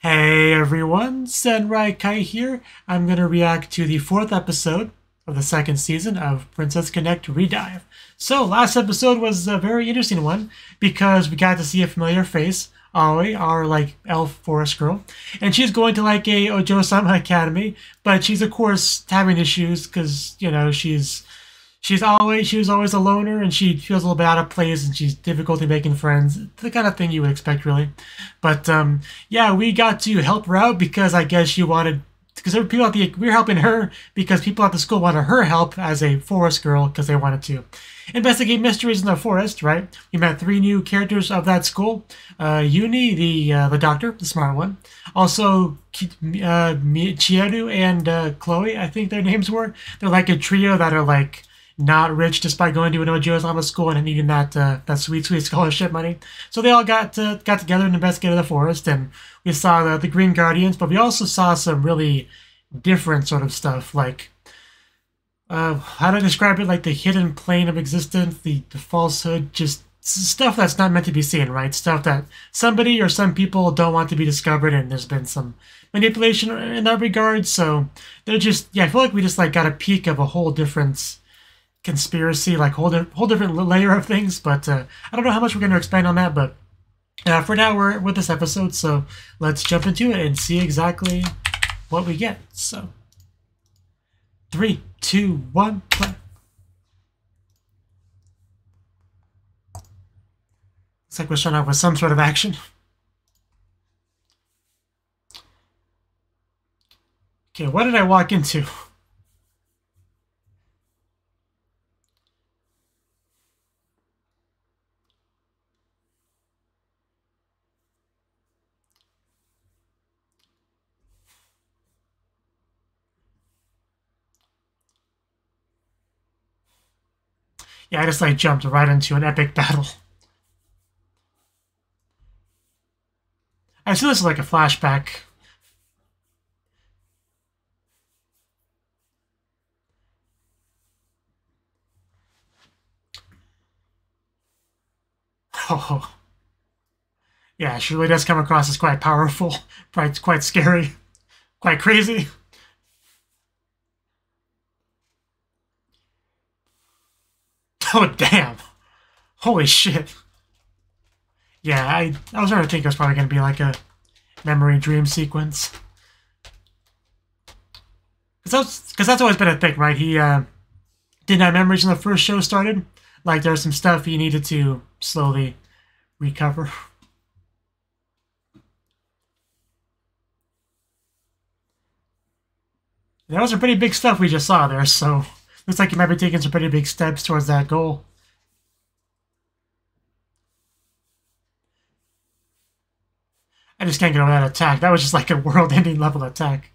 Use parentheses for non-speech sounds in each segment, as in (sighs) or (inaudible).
Hey everyone, Senraikai here. I'm going to react to the fourth episode of the second season of Princess Connect Re:Dive. So, last episode was a very interesting one because we got to see a familiar face, Aoi, our like elf forest girl, and she's going to like a Ojo-sama academy, but she's of course having issues because, you know, she's she's always she was always a loner and she feels a little bit out of place and she's difficulty making friends. The kind of thing you would expect really. But um, yeah we got to help her out because i guess she wanted because people at the we are helping her because people at the school wanted her help as a forest girl because they wanted to investigate mysteries in the forest right? We met three new characters of that school. Uh, uni the uh, the doctor the smart one. Also uh, chieru and uh, chloe i think their names were. They're like a trio that are like not rich just by going to an Ojo-sama school and needing that uh, that sweet sweet (laughs) scholarship money. So they all got uh, got together and investigated the forest, and we saw the, the Green Guardians, but we also saw some really different sort of stuff, like uh, how to describe it, like the hidden plane of existence, the, the falsehood, just stuff that's not meant to be seen, right? Stuff that somebody or some people don't want to be discovered, and there's been some manipulation in that regard. So they're just, yeah, I feel like we just like got a peek of a whole different conspiracy, like whole di- whole different layer of things. But uh, I don't know how much we're going to expand on that. But uh, for now, we're with this episode, so let's jump into it and see exactly what we get. So, three, two, one, play. Looks like we're starting off with some sort of action. Okay, what did I walk into? Yeah, I just like jumped right into an epic battle. I see this is like a flashback. Oh. (laughs) Yeah, she really does come across as quite powerful, quite, quite scary, quite crazy. Oh, damn. Holy shit. Yeah, I, I was trying to think it was probably going to be like a memory dream sequence. Because that's, that's always been a thing, right? He uh, didn't have memories when the first show started. Like, there's some stuff he needed to slowly recover. That was a pretty big stuff we just saw there, so Looks like you might be taking some pretty big steps towards that goal. I just can't get over that attack. That was just like a world-ending level attack.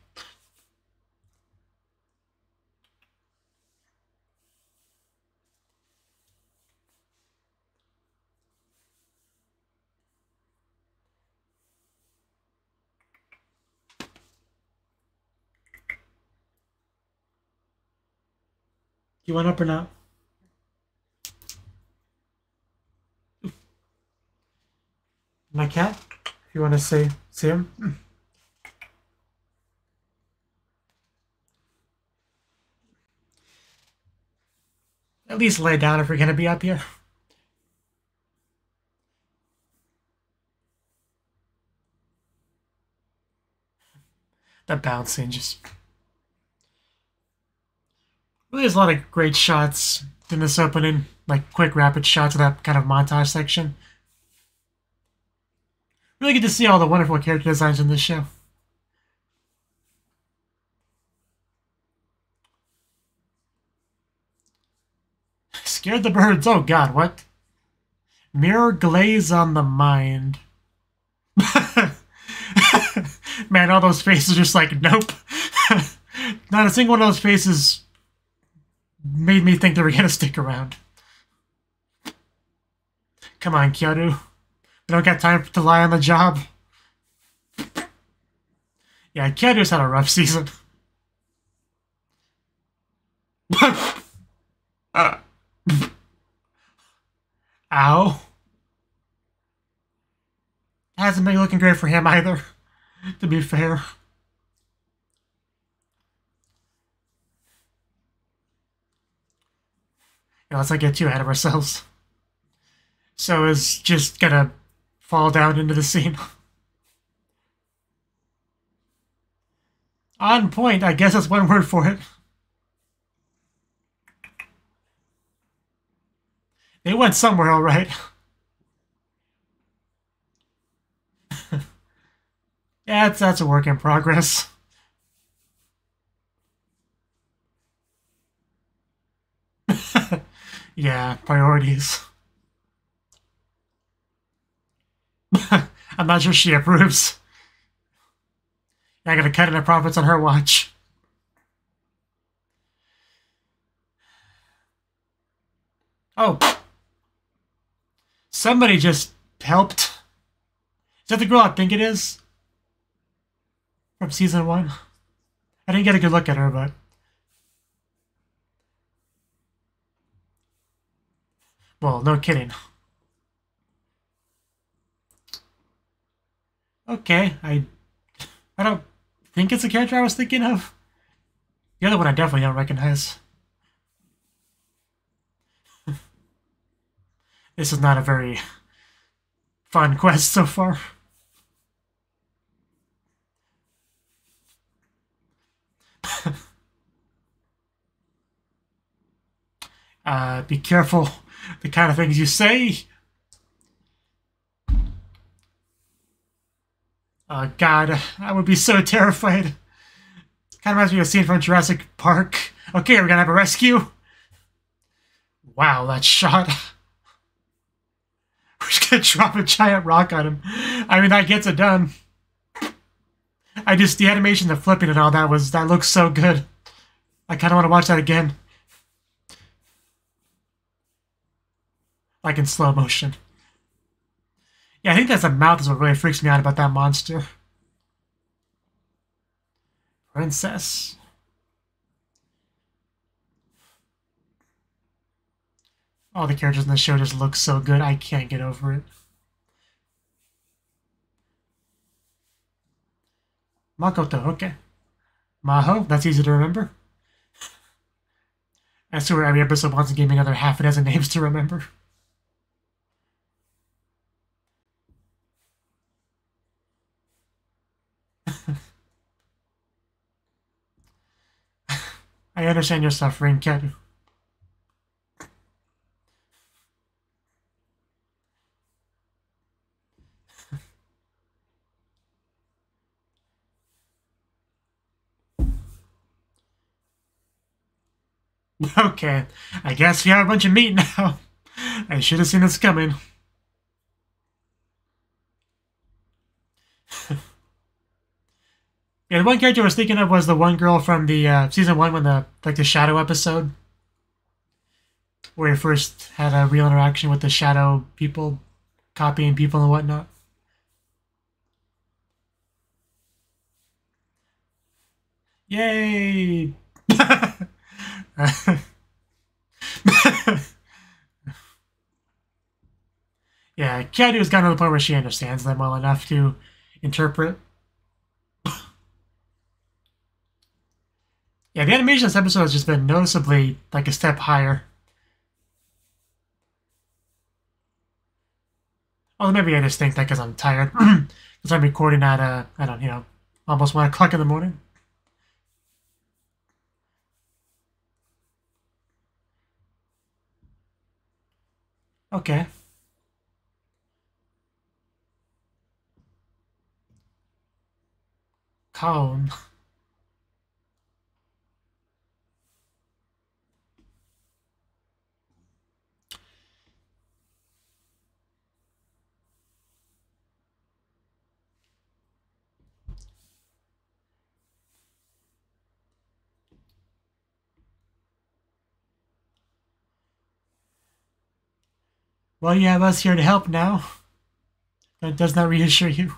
You want up or not? My cat? You want to say, see him? At least lay down if we're going to be up here. The bouncing just Really, there's a lot of great shots in this opening, like quick, rapid shots of that kind of montage section. Really good to see all the wonderful character designs in this show. (laughs) Scared the birds. Oh god, what? Mirror glaze on the mind. (laughs) Man, all those faces are just like, nope. (laughs) Not a single one of those faces made me think they were going (laughs) to stick around. Come on, Kyoto. We don't got time to lie on the job. Yeah, Kyoto's had a rough season. uh. (laughs) Ow. Hasn't been looking great for him either. to be fair. Yeah, let's not get too ahead of ourselves. So it's just gonna fall down into the scene. (laughs) On point, I guess that's one word for it. They went somewhere, all right. yeah, (laughs) that's, that's a work in progress. Yeah, priorities. (laughs) I'm not sure she approves. I gotta cut into profits on her watch. Oh. Somebody just helped. Is that the girl I think it is? From season one? I didn't get a good look at her, but. Well, no kidding. Okay, I I don't think it's a character I was thinking of. The other one I definitely don't recognize. (laughs) this is not a very fun quest so far. (laughs) uh, be careful the kind of things you say. Oh god, I would be so terrified. Kind of reminds me of a scene from Jurassic Park. Okay, we're gonna have a rescue. Wow, that shot. (laughs) We're just gonna drop a giant rock on him. I mean, that gets it done. I just, the animation, the flipping and all that was, that looks so good. I kind of want to watch that again. Like in slow motion. Yeah, I think that's the mouth is what really freaks me out about that monster. Princess. All the characters in the show just look so good. I can't get over it. Makoto, okay. Maho, that's easy to remember. (laughs) I swear every episode wants to give me another half a dozen (laughs) names to remember. I understand your suffering, Ketu. (laughs) okay, I guess we have a bunch of meat now. I should have seen this coming. Yeah, the one character I was thinking of was the one girl from the uh, season one when the like the shadow episode, where he first had a real interaction with the shadow people, copying people and whatnot. Yay! (laughs) yeah, Ketu's gotten to the point where she understands them well enough to interpret Yeah, the animation this episode has just been noticeably like a step higher. Oh, maybe I just think that because I'm tired. (clears throat) Because I'm recording at, uh, I don't you know, almost 1 o'clock in the morning. Okay. Calm. (laughs) Well, you have us here to help now. That does not reassure you.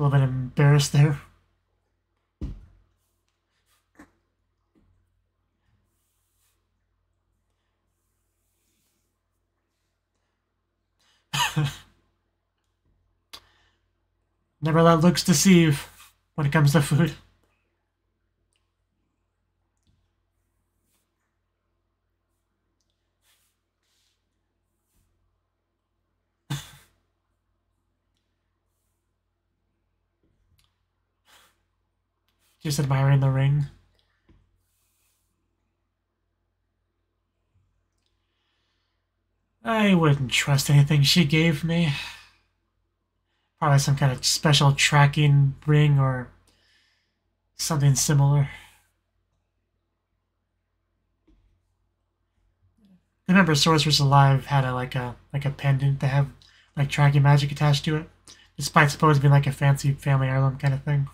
A little bit embarrassed there. (laughs) Never let looks deceive when it comes to food. Just admiring the ring. I wouldn't trust anything she gave me. Probably some kind of special tracking ring or something similar. I remember Sorceress Alive had a like a like a pendant that have like tracking magic attached to it, despite supposed to be like a fancy family heirloom kind of thing.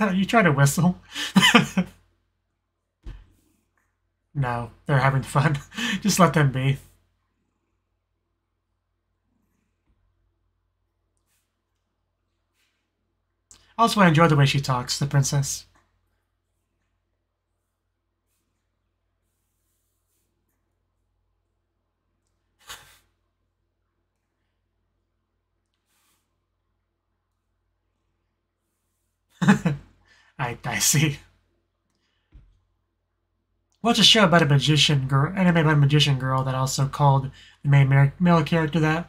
(laughs) you trying to whistle? (laughs) no, they're having fun. (laughs) Just let them be. Also, I enjoy the way she talks, the princess. I, I see. Watch a show about a magician girl, anime about a magician girl that also called the main male character that.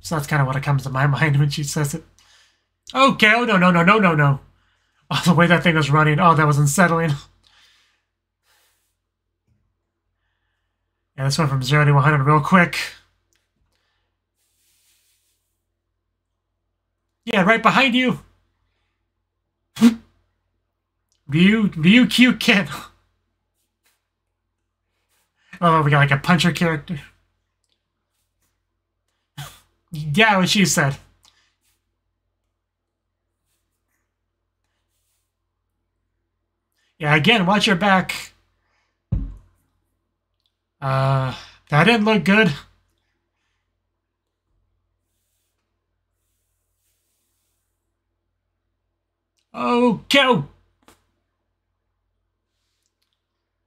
So that's kind of what it comes to my (laughs) mind when she says it. Okay, oh no, no, no, no, no, no. Oh, the way that thing was running, oh, that was unsettling. Yeah, this went from 0 to 100 real quick. Yeah, right behind you. (laughs) Ryu, Ryu cute kid. (laughs) Oh, we got like a puncher character. (laughs) Yeah, what she said. Yeah, again, watch your back. Uh, that didn't look good. Oh, go!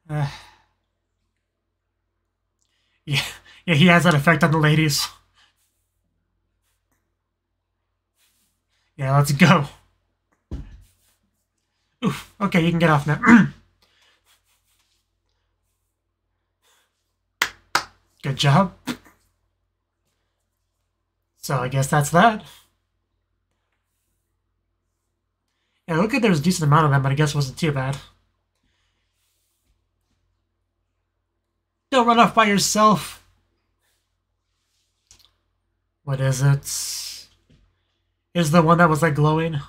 Uh, yeah, yeah, he has that effect on the ladies. Yeah, let's go. Oof, okay, you can get off now. (clears throat) Good job. So I guess that's that. Yeah, look at there's a decent amount of them, but I guess it wasn't too bad. Don't run off by yourself. What is it? Is the one that was like glowing?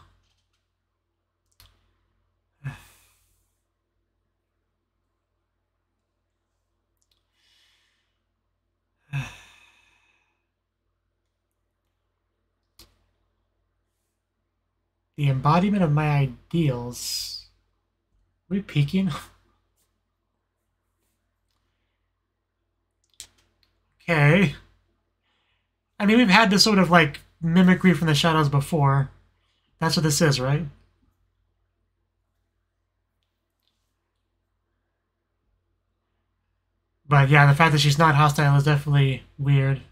The embodiment of my ideals. Are we peeking? okay. I mean, we've had this sort of like mimicry from the shadows before. That's what this is, right? But yeah, the fact that she's not hostile is definitely weird.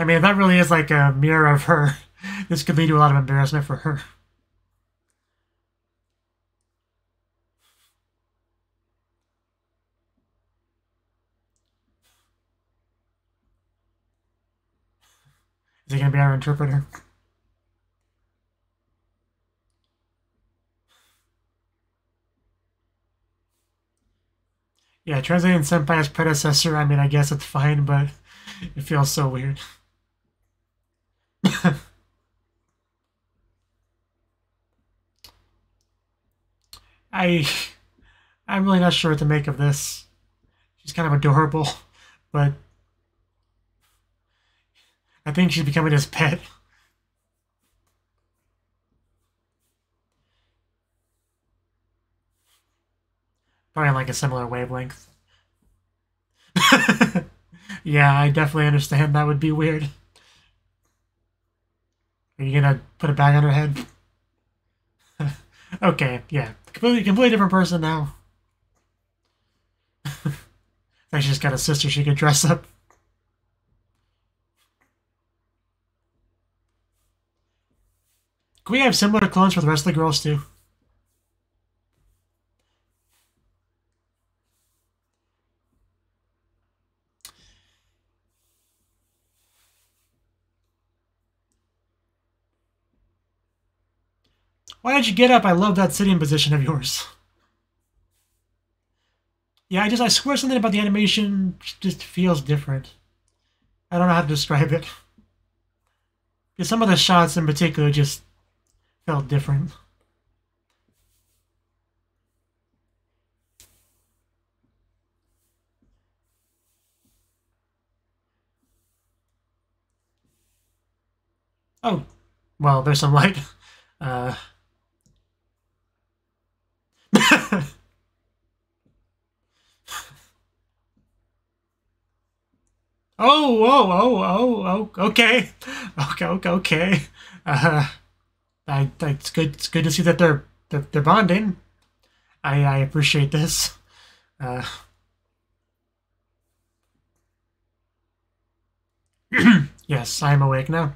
I mean, that really is like a mirror of her. (laughs) This could lead to a lot of embarrassment for her. Is he going to be our interpreter? Yeah, translating Senpai's predecessor, I mean, I guess it's fine, but it feels so weird. I I'm really not sure what to make of this. She's kind of adorable, (laughs) but I think she's becoming his pet. Probably on like a similar wavelength. (laughs) yeah, I definitely understand that would be weird. Are you gonna put a bag on her head? Okay, yeah. Completely completely different person now. (laughs) I just got a sister she could dress up. Can we have similar clones for the rest of the girls too? You get up? I love that sitting position of yours. Yeah, I just, I swear something about the animation just feels different. I don't know how to describe it. Because some of the shots in particular just felt different. Oh, well, there's some light. (laughs) Uh... Oh, oh, oh, oh, okay, okay, okay, okay. Uh, I, it's good. It's good to see that they're they're, they're bonding. I I appreciate this. Uh, (clears throat) yes, I'm awake now.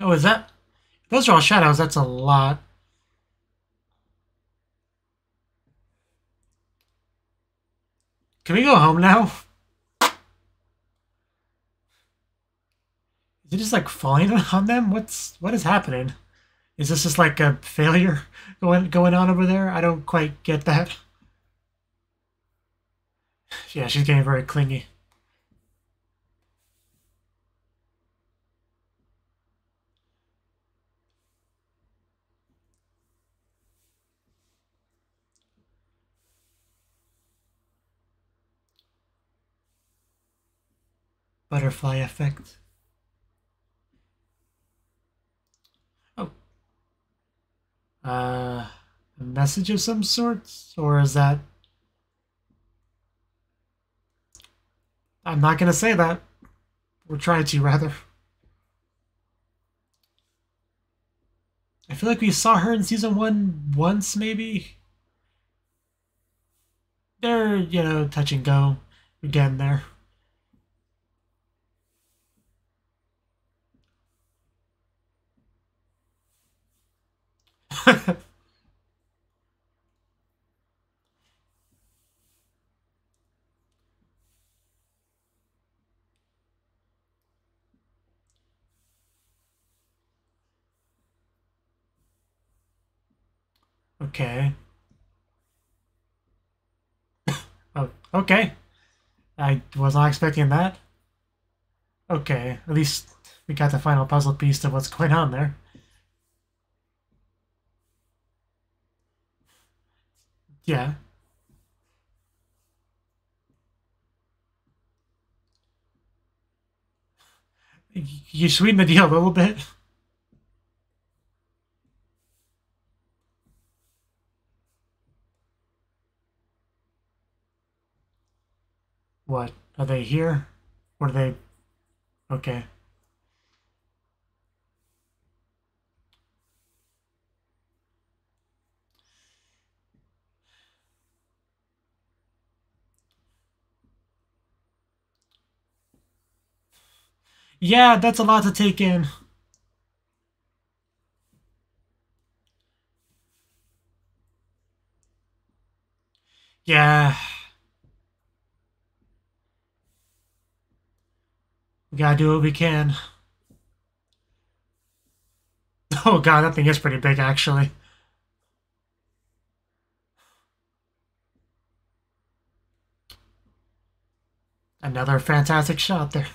Oh, is that? Those are all shadows. That's a lot. Can we go home now? Is it just like falling (laughs) on them? What's what is happening? Is this just like a failure (laughs) going going on over there? I don't quite get that. (laughs) Yeah, she's getting very clingy. Butterfly effect. Oh. Uh, a message of some sort? Or is that... I'm not going to say that. We're trying to, rather. I feel like we saw her in season one once, maybe? They're, you know, touch and go again there. (laughs) okay. oh, okay. I was not expecting that. Okay, at least we got the final puzzle piece of what's going on there. Yeah. You sweeten the deal a little bit. What? Are they here? Or are they... Okay. Yeah, that's a lot to take in. Yeah. We gotta do what we can. (laughs) Oh god, that thing is pretty big, actually. Another fantastic shot there.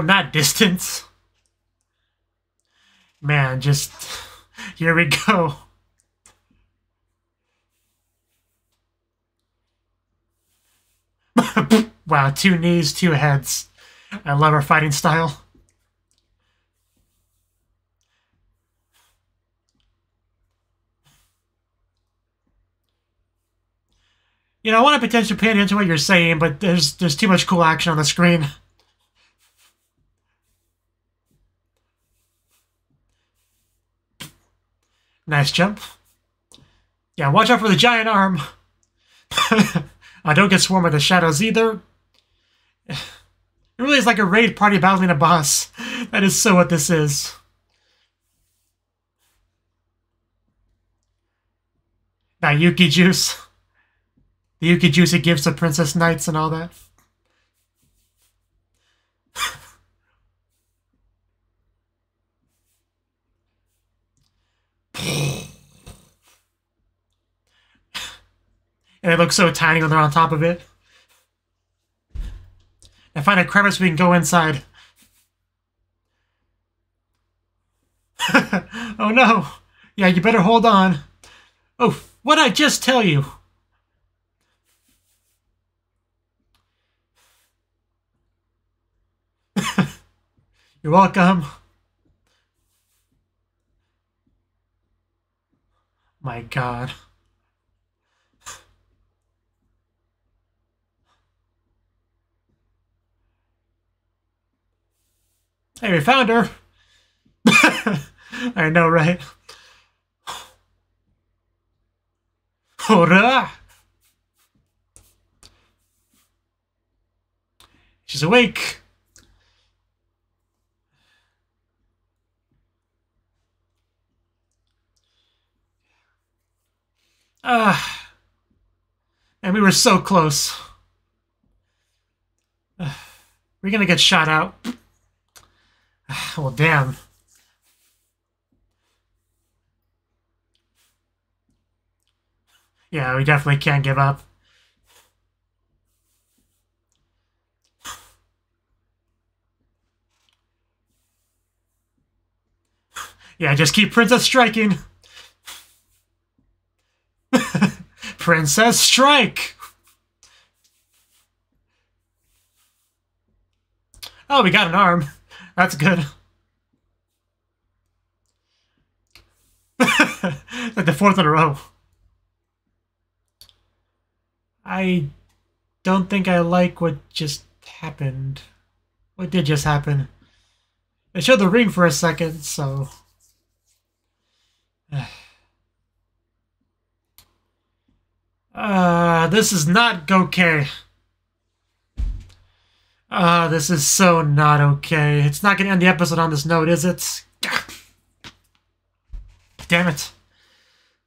From that distance. Man, just here we go. (laughs) wow, two knees, two heads. I love her fighting style. You know, I want to potentially pay attention to what you're saying, but there's there's too much cool action on the screen. Nice jump. Yeah, watch out for the giant arm. (laughs) I don't get swarmed by the shadows either. (sighs) It really is like a raid party battling a boss. (laughs) That is so what this is. That Yuki juice. The Yuki juice it gives to Princess Knights and all that. And it looks so tiny when they're on top of it. And find a crevice we can go inside. (laughs) oh no! Yeah, you better hold on. Oh, what I just tell you? (laughs) You're welcome. My god. Hey, we found her. (laughs) I know, right? Hurrah! She's awake. Ah. And we were so close. Uh, we're gonna get shot out. (sighs) well, damn. Yeah, we definitely can't give up. (sighs) Yeah, just keep Princess striking. (laughs) Princess Strike! Oh, we got an arm. That's good. (laughs) like the fourth in a row. I don't think I like what just happened. What did just happen? They showed the ring for a second, so... (sighs) Uh, this is not okay. Uh, this is so not okay. It's not gonna end the episode on this note, is it? (sighs) Damn it.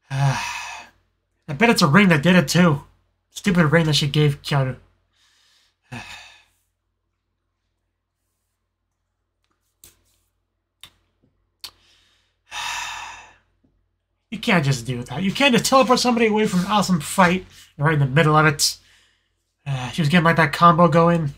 Uh, (sighs) I bet it's a ring that did it too. Stupid ring that she gave Kyoto. (sighs) You can't just do that. You can't just teleport somebody away from an awesome fight right in the middle of it. Uh, she was getting like that combo going.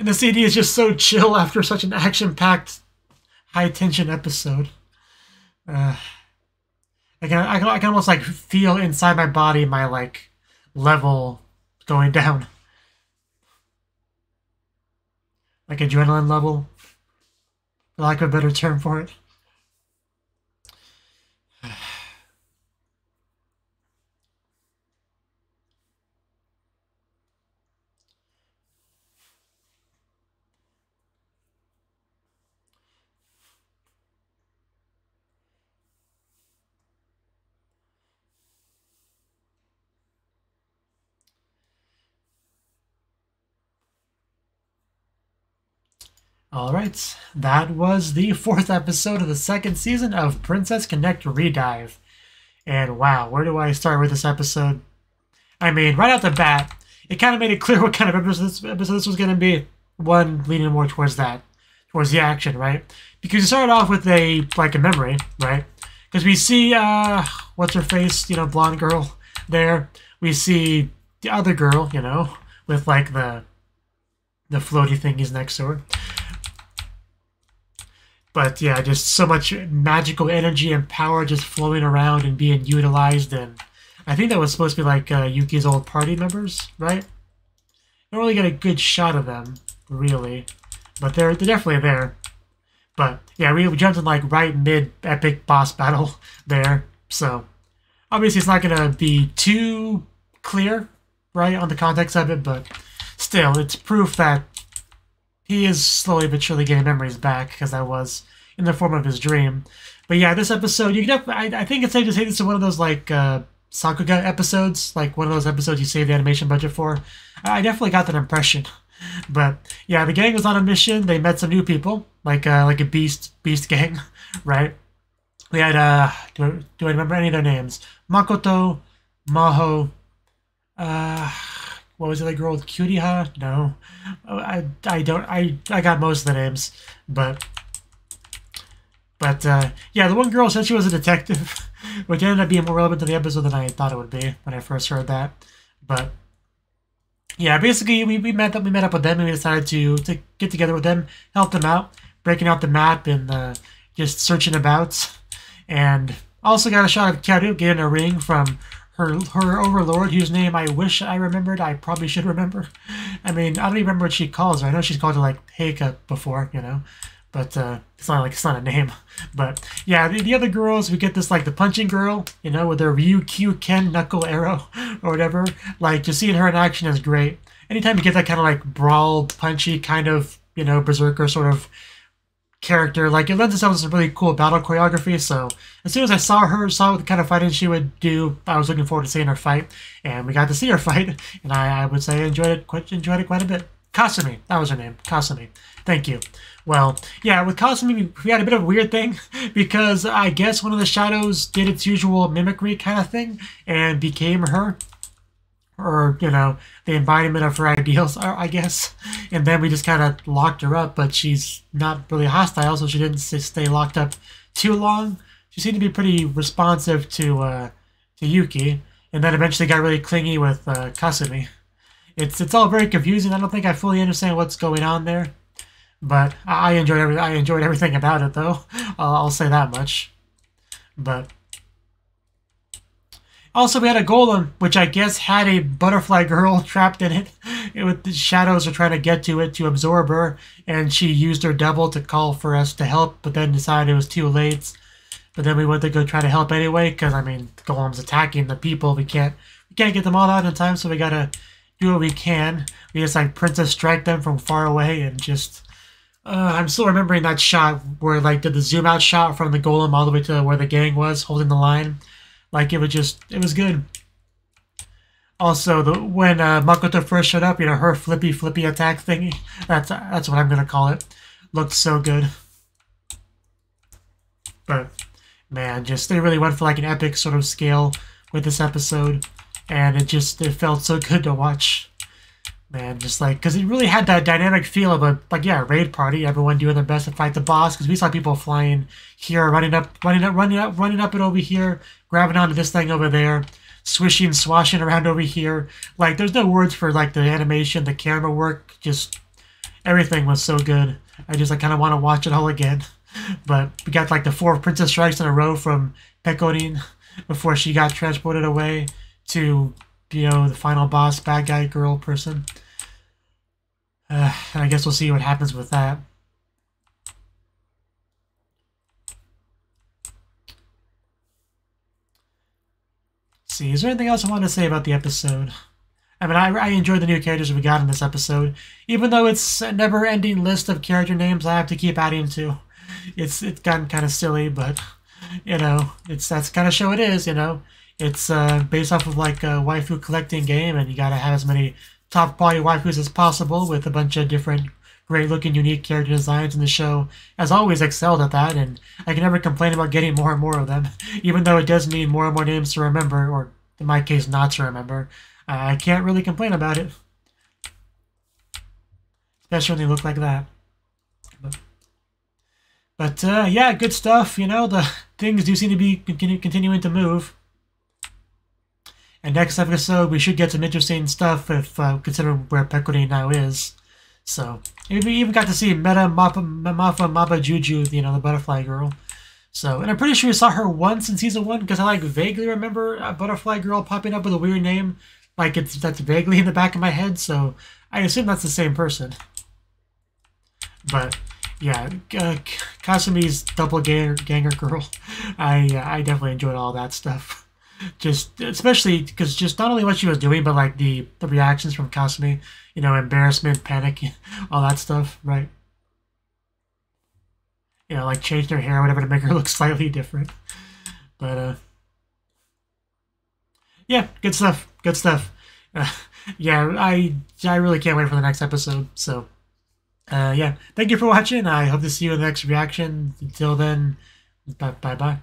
And the ED is just so chill after such an action-packed, high-tension episode. Uh, I can, I can I can almost like feel inside my body my like level going down, like adrenaline level, for lack of a better term for it. All right, that was the (laughs) fourth episode of the second season of Princess Connect Re:Dive. And wow, where do I start with this episode? I mean, right off the bat, it kind of made it clear what kind of episode this, episode this was going to be. One leaning more towards that, towards the action, right? Because you started off with a like a memory, right? Because we see uh, what's her face, you know, blonde girl there. We see the other girl, you know, with like the the floaty thingies next to her. But yeah, just so much magical energy and power just flowing around and being utilized. And I think that was supposed to be like uh, Yuki's old party members, right? Don't really get a good shot of them, really. But they're, they're definitely there. But yeah, we, jumped in like right mid epic boss battle (laughs) there. So obviously it's not to be too clear, right, on the context of it. But still, it's proof that he is slowly but surely getting memories back because that was in the form of his dream. But yeah, this episode, you can I, I think it's safe to say this is one of those like uh, Sakuga episodes, like one of those episodes you save the animation budget for. I definitely got that impression. (laughs) But yeah, the gang was on a mission. They met some new people, like uh, like a beast beast gang, (laughs) right? We had uh, do do I remember any of their names? Makoto, Maho, uh, what was it, the girl with Cutiha? No, I, I don't, I, I got most of the names, but, but, uh, yeah, the one girl said she was a detective, (laughs) which ended up being more relevant to the episode than I thought it would be when I first heard that, but, yeah, basically, we, we met up, we met up with them, and we decided to, to get together with them, help them out, breaking out the map, and, uh, just searching about, and also got a shot of Karu getting a ring from her her overlord, whose name I wish I remembered. I probably should remember. I mean, I don't even remember what she calls her. I know she's called her like Heika before, you know, but uh, it's not like it's not a name. (laughs) But yeah, the, the other girls, we get this like the punching girl, you know, with her Ryu Q Ken knuckle arrow (laughs) or whatever. Like just seeing her in action is great. Anytime you get that kind of like brawl, punchy kind of you know berserker sort of character. Like it lends itself to some really cool battle choreography. So as soon as I saw her, saw what kind of fighting she would do, I was looking forward to seeing her fight, and we got to see her (laughs) fight, and I, I would say enjoyed it quite enjoyed it quite a bit. Kasumi, that was her name, Kasumi. Thank you. Well, yeah, with Kasumi, we had a bit of a weird thing (laughs) because I guess one of the shadows did its usual mimicry kind of thing and became her or you know the embodiment of her ideals i guess. And then we just kind of locked her up but she's not really hostile so she didn't stay locked up too long. She seemed to be pretty responsive to uh, to yuki and then eventually got really clingy with uh, kasumi. It's it's all very confusing. I don't think i fully understand what's going on there but i enjoyed every i enjoyed everything about it though. I'll, I'll say that much. But also, we had a golem, which I guess had a butterfly girl (laughs) trapped in it. it with the shadows are trying to get to it to absorb her, and she used her devil to call for us to help, but then decided it was too late. But then we went to go try to help anyway, because I mean, the golem's attacking the people. We can't, we can't get them all out in time, so we gotta do what we can. We just like princess strike them from far away and just. Uh, I'm still remembering that shot where like did the zoom out shot from the golem all the way to where the gang was holding the line like it was just, it was good. Also, the when uh, Makoto first showed up, you know, her flippy flippy attack thingy, that's that's what I'm gonna call it, looked so good. But man, just they really went for like an epic sort of scale with this episode, and it just it felt so good to watch. Man, just like because it really had that dynamic feel of a like yeah raid party, everyone doing their best to fight the boss. Because we saw people flying here, running up, running up, running up, running up and over here, grabbing onto this thing over there, swishing, swashing around over here. Like, there's no words for, like, the animation, the camera work, just everything was so good. I just, I kind of want to watch it all again. (laughs) But we got, like, the four Princess Strikes in a row from Pecorine (laughs) before she got transported away to, you know, the final boss, bad guy girl person. Uh, (sighs) and I guess we'll see what happens with that. See. Is there anything else I want to say about the episode? I mean, I, I enjoyed the new characters we got in this episode, even though it's a never-ending list of character names I have to keep adding to. It's it's gotten kind of silly, but you know, it's that's kind of show it is. You know, it's uh, based off of like a waifu collecting game, and you gotta have as many top quality waifus as possible with a bunch of different great looking, unique character designs, in the show has always excelled at that. And I can never complain about getting more and more of them, (laughs) even though it does mean more and more names to remember, or in my case, not to remember. Uh, I can't really complain about it, especially when they look like that. But, uh, yeah, good stuff. You know, the (laughs) things do seem to be continuing to move. And next episode, we should get some interesting stuff if uh, considering where Pecorine now is. So, we even got to see Meta Mappa, Mafa Maba Juju, you know, the butterfly girl. So, and I'm pretty sure we saw her once in season one because I like vaguely remember a butterfly girl popping up with a weird name, like it's that's vaguely in the back of my head. So, I assume that's the same person. But yeah, uh, Kasumi's Ganger girl, (laughs) I uh, I definitely enjoyed all that stuff just especially because just not only what she was doing, but like the the reactions from Kasumi, you know, embarrassment, panic, (laughs) all that stuff, right? You know, like change their hair, whatever, to make her (laughs) look slightly different. But uh, yeah, good stuff. Good stuff. Uh, (laughs) yeah, I I really can't wait for the next episode. So, uh, yeah, thank you for watching. I hope to see you in the next reaction. Until then, bye. bye.